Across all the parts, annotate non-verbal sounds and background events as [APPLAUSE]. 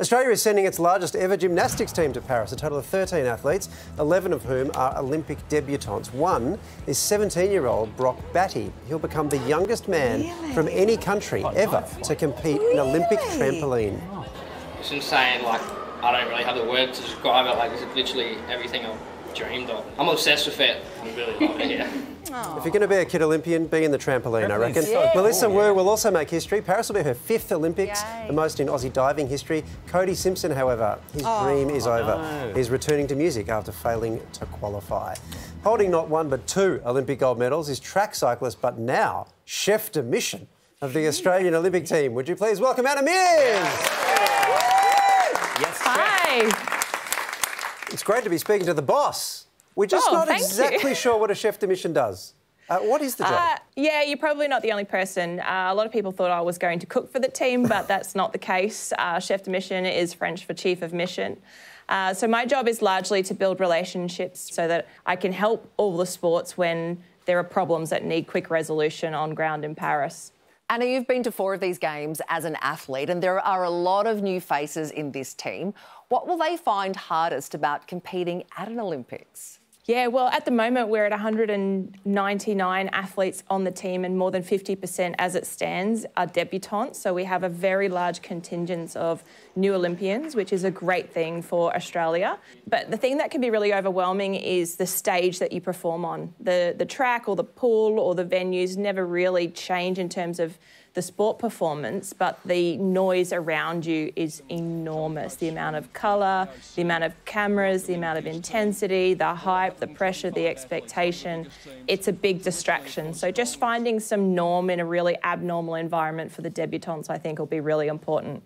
Australia is sending its largest ever gymnastics team to Paris, a total of 13 athletes, 11 of whom are Olympic debutants. One is 17 year old Brock Batty. He'll become the youngest man Really? from any country ever to compete in Olympic trampoline. It's insane. Like I don't really have the words to describe it. Like it's literally everything I've dreamed of. I'm obsessed with it. I really love it. Yeah. [LAUGHS] If you're going to be a kid Olympian, be in the trampoline, I reckon. Trampoline's so Melissa Wu yeah. will also make history. Paris will be her fifth Olympics, Yay. the most in Aussie diving history. Cody Simpson, however, his oh. dream is over. no. He's returning to music after failing to qualify. Holding not one but two Olympic gold medals is track cyclist, but now chef de mission of the Australian Olympic team. Would you please welcome Anna Meares? Yes, Hi. It's great to be speaking to the boss. We're just Oh, not thank you. exactly [LAUGHS] sure what a chef de mission does. Uh, what is the job? Uh, yeah, you're probably not the only person. Uh, a lot of people thought I was going to cook for the team, but [LAUGHS] that's not the case. Uh, chef de mission is French for chief of mission. Uh, so my job is largely to build relationships so that I can help all the sports when there are problems that need quick resolution on ground in Paris. Anna, you've been to four of these games as an athlete, and there are a lot of new faces in this team. What will they find hardest about competing at an Olympics? Yeah, well, at the moment, we're at 199 athletes on the team, and more than 50% as it stands are debutantes. So we have a very large contingent of new Olympians, which is a great thing for Australia. But the thing that can be really overwhelming is the stage that you perform on. The, the track or the pool or the venues never really change in terms of the sport performance, but the noise around you is enormous. The amount of colour, the amount of cameras, the amount of intensity, the hype, the pressure, the expectation, it's a big distraction. So just finding some norm in a really abnormal environment for the debutantes, I think, will be really important.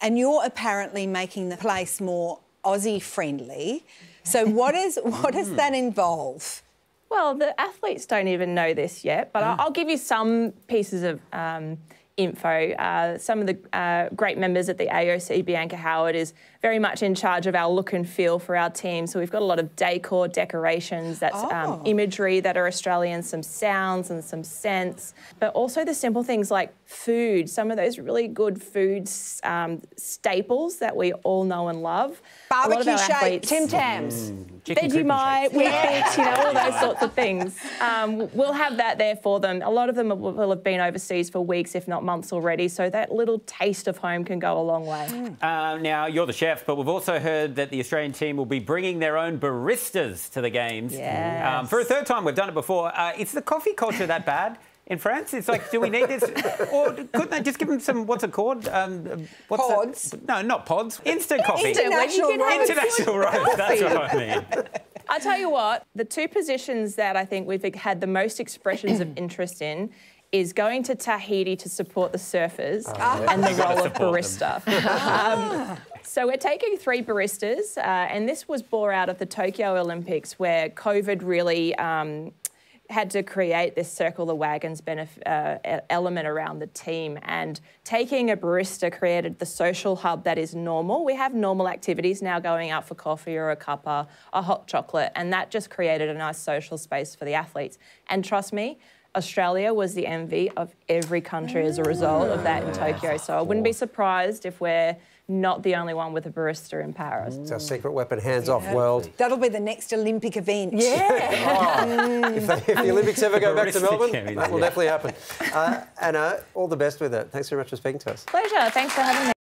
And you're apparently making the place more Aussie friendly. So what is what does that involve? Well, the athletes don't even know this yet, but I'll, I'll give you some pieces of um, info. Uh, some of the uh, great members at the AOC, Bianca Howard, is very much in charge of our look and feel for our team. So we've got a lot of decor, decorations, that's Oh. um, imagery that are Australian, some sounds and some scents, but also the simple things like food, some of those really good food um, staples that we all know and love. A lot of Barbecue our shake, Tim Tams. Chicken Crimpy Vegemite, shakes. Weet-Bix, you know, all those [LAUGHS] sorts of things. Um, we'll have that there for them. A lot of them will will have been overseas for weeks, if not months already, so that little taste of home can go a long way. Uh, now, you're the chef, but we've also heard that the Australian team will be bringing their own baristas to the games. Yes. Um, for a third time, we've done it before. Uh, is the coffee culture that bad? In France, it's like, do we need this? [LAUGHS] Or couldn't they just give them some? What's it called? Um, what's that? Pods? No, not pods. Instant coffee. Instant, when you International can roast. International roast. That's what I mean. [LAUGHS] I tell you what, the two positions that I think we've had the most expressions of interest in is going to Tahiti to support the surfers [LAUGHS] and the role of barista. Um, so we're taking three baristas, uh, and this was born out of the Tokyo Olympics where COVID really. Um, had to create this circle the wagons benef- uh, element around the team. And taking a barista created the social hub that is normal. We have normal activities now going out for coffee or a cuppa a hot chocolate and that just created a nice social space for the athletes. And trust me Australia was the envy of every country as a result of that in Tokyo. So I wouldn't be surprised if we're not the only one with a barista in Paris. It's our secret weapon, hands off world. That'll be the next Olympic event. Yeah. [LAUGHS] if, they, if the [LAUGHS] Olympics ever go back to Melbourne, that will definitely happen. Uh, Anna, all the best with it. Thanks very much for speaking to us. Pleasure. Thanks for having me.